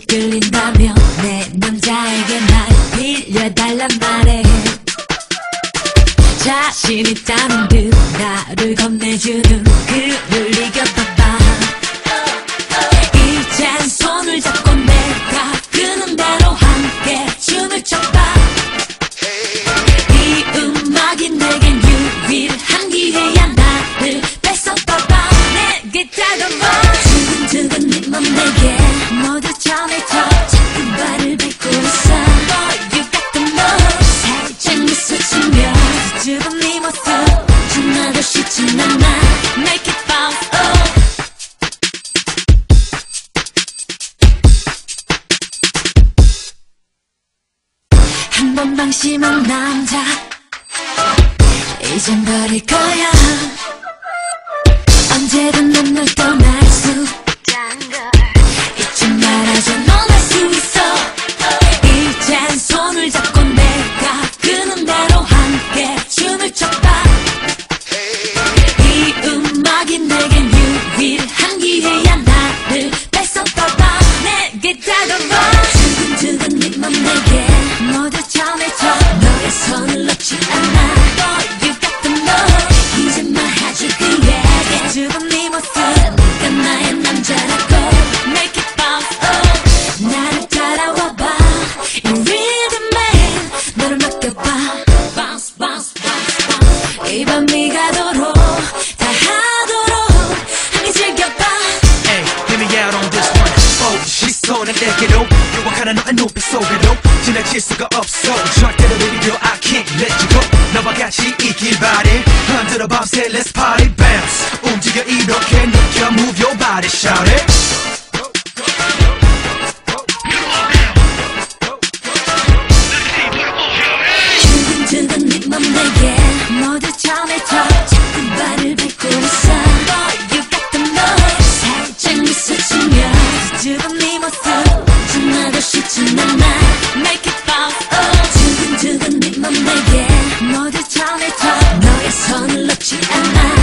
끌린다며 내 남자에게 날 빌려달란 말해. 자신 있다는 듯 나를 건네주는 그를 이겨봐봐. 이젠 손을 잡고 내가 끄는 대로 함께 춤을 춰봐. 이 음악이 내겐 유일한 기회야. 나를 뺏어봐봐. 내게 다가와 한번 방심한 남자. 이젠 버릴 거야. 언제든 넌널 떠 bounce 이 밤이 가도록 다 하도록 함께 즐겨봐 Hey, hear me out on this one. Oh, 시선은 내게로 유혹하는 너의 눈빛 속으로 지나칠 수가 없어. 절대로 girl, I can't let you go. 너와 같이 있길 바래. 흔들어 밤새 let's party bounce. 움직여 이렇게 느껴 move your body, shout. that you.